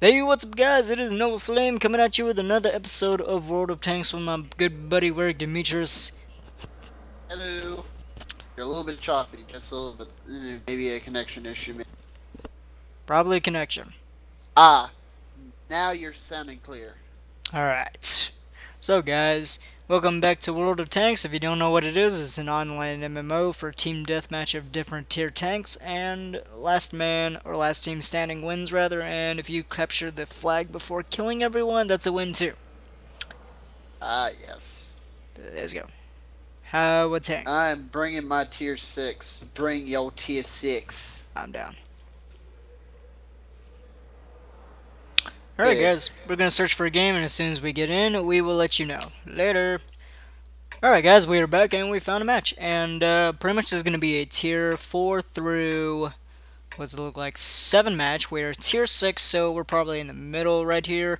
Hey, what's up, guys? It is Nova Flame coming at you with another episode of World of Tanks with my good buddy Warwick Demetrius. Hello. You're a little bit choppy, just a little bit. eh, Maybe a connection issue. Probably a connection. Ah, now you're sounding clear. Alright. So, guys, welcome back to World of Tanks. If you don't know what it is, it's an online MMO for team deathmatch of different tier tanks, and last man, or last team standing wins, rather, and if you capture the flag before killing everyone, that's a win too. Ah, yes. Let's go. How, what tank? I'm bringing my tier six. Bring your tier six. I'm down. Alright guys, we're gonna search for a game and as soon as we get in, we will let you know. Later. Alright guys, we are back and we found a match. And uh, pretty much this is gonna be a tier 4 through, what's it look like, 7 match. We're tier 6, so we're probably in the middle right here.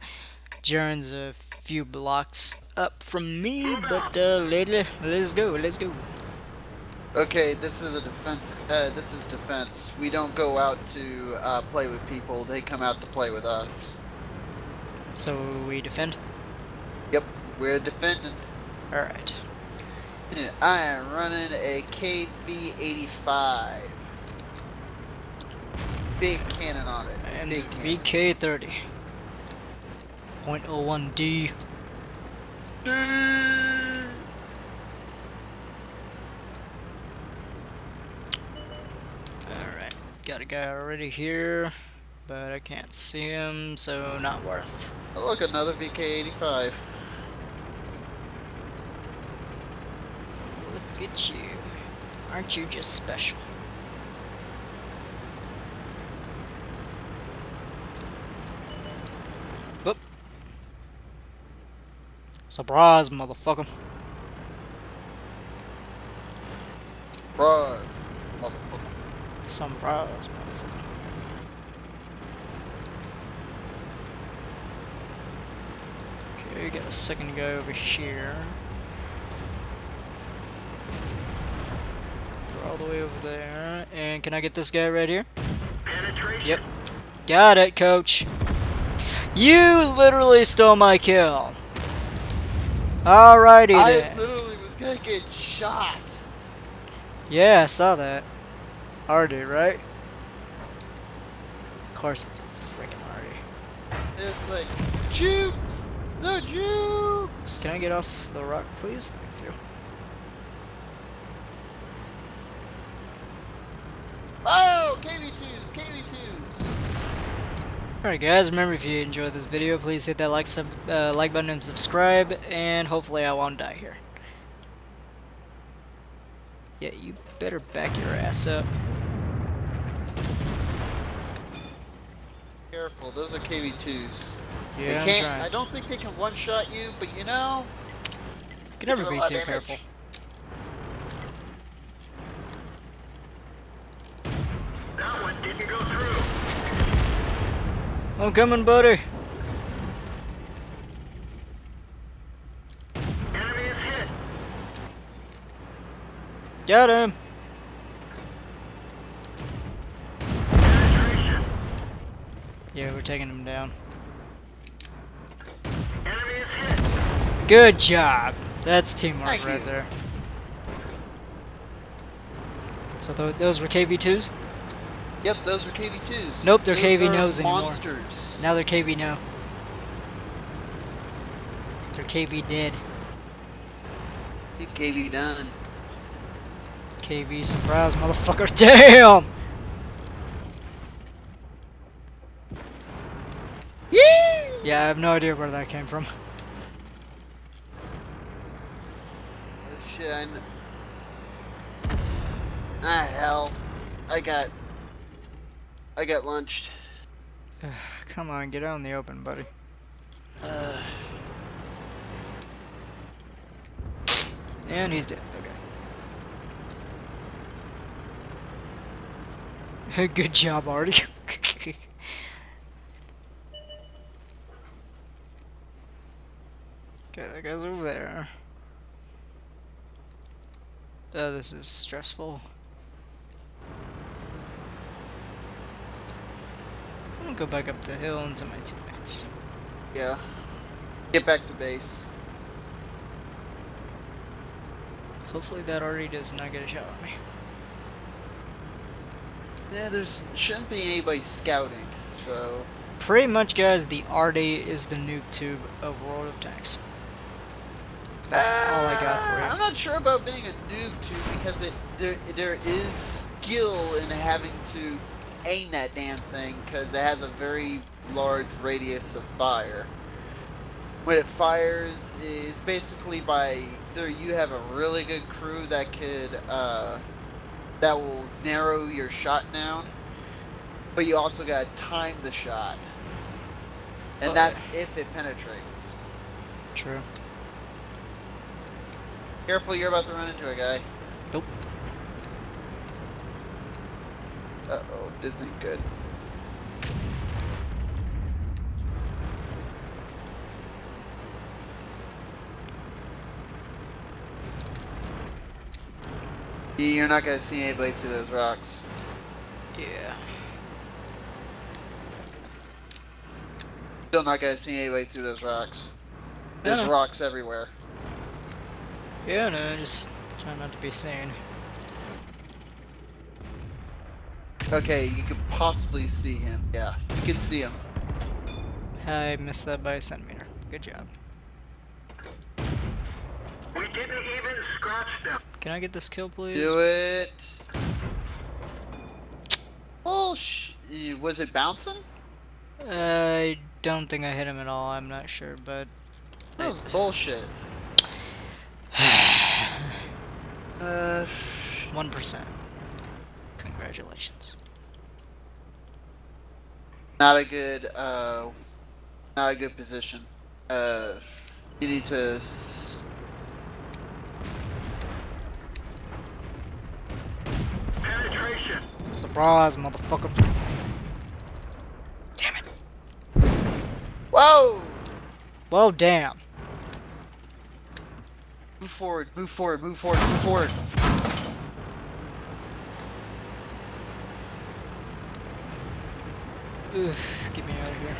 Jerren's a few blocks up from me, but uh, later, let's go, let's go. Okay, this is a defense. Uh, this is defense. We don't go out to uh, play with people. They come out to play with us. So we defend? Yep, we're defending. Alright. I am running a KV-85. Big cannon on it. And Big cannon. VK30. 0.01D. Alright, got a guy already here, but I can't see him, so not worth. Oh, look, another VK85. Look at you. Aren't you just special? Whoop. Surprise, motherfucker. Surprise, Motherfucker. Some fries, motherfucker. Okay, got a second guy over here. They're all the way over there. And can I get this guy right here? Yep. Got it, coach. You literally stole my kill. Alrighty I then. literally was gonna get shot. Yeah, I saw that. Artie, right? Of course it's a freaking Artie. It's like, jukes! The jukes! Can I get off the rock, please? Thank you. Oh, KV2s, KV2s. Alright guys, remember if you enjoyed this video, please hit that like sub uh, like button and subscribe, and hopefully I won't die here. Yeah, you better back your ass up. Careful, those are KV2s. Yeah, they I'm can't, trying. I don't think they can one-shot you, but you know, You can never be too damage. careful. That one didn't go through. I'm coming, buddy. Enemy is hit. Got him. Yeah, we're taking him down. Enemy is hit. Good job. That's teamwork Thank right you. there. So th those were KV2s? yep, those are KV2s. Nope, they're Those KV are nos anymore. monsters. Now they're KV no. They're KV dead. KV done. KV surprise, motherfucker. Damn! Yeah! I have no idea where that came from. Oh shit, I kn- Ah hell. I got I got lunched. Come on, get out in the open, buddy. Uh, And he's dead. Okay. Good job, Artie. okay, that guy's over there. Oh, this is stressful. I'm gonna go back up the hill into my teammates. Yeah. Get back to base. Hopefully that already does not get a shot on me. Yeah, there's shouldn't be anybody scouting, so Pretty much, guys, the Arty is the noob tube of World of Tanks. That's all I got for Uh, I'm not sure about being a noob too because it there there is skill in having to aim that damn thing because it has a very large radius of fire. When it fires, it's basically by either you have a really good crew that could uh, that will narrow your shot down, but you also gotta time the shot, and that's if it penetrates. True. Careful, you're about to run into a guy. Nope. Uh oh, this ain't good. You're not gonna see anybody through those rocks. Yeah. Still not gonna see anybody through those rocks. There's rocks everywhere. Yeah, no, just try not to be seen. Okay, you could possibly see him. Yeah, you can see him. I missed that by a centimeter. Good job. We didn't even scratch them. Can I get this kill, please? Do it. Oh, sh- was it bouncing? I don't think I hit him at all. I'm not sure, but That was bullshit. Uh, one percent. Congratulations. not a good, uh, not a good position. Uh, you need to. S- Penetration. Surprise, motherfucker. Damn it. Whoa! Well, damn. Move forward, move forward, move forward, move forward. Oof, get me out of here.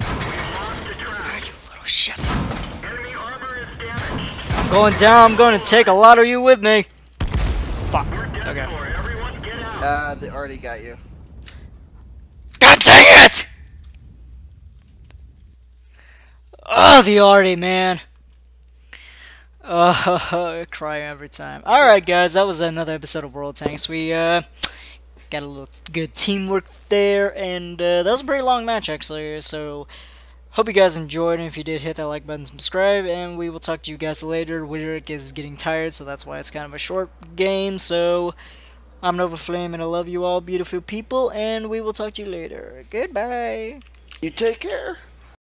Lost to track. You little shit. Enemy armor is damaged. I'm going down. I'm going to take a lot of you with me. Fuck. Okay. Everyone get out. Uh, they already got you. God dang it! Oh, the Artie, man. Oh, I cry every time. Alright, guys, that was another episode of World Tanks. We, uh, got a little good teamwork there, and, uh, that was a pretty long match, actually, so... Hope you guys enjoyed, and if you did, hit that like button, subscribe, and we will talk to you guys later. Wyrick is getting tired, so that's why it's kind of a short game, so... I'm Nova Flame, and I love you all, beautiful people, and we will talk to you later. Goodbye. You take care.